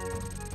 Música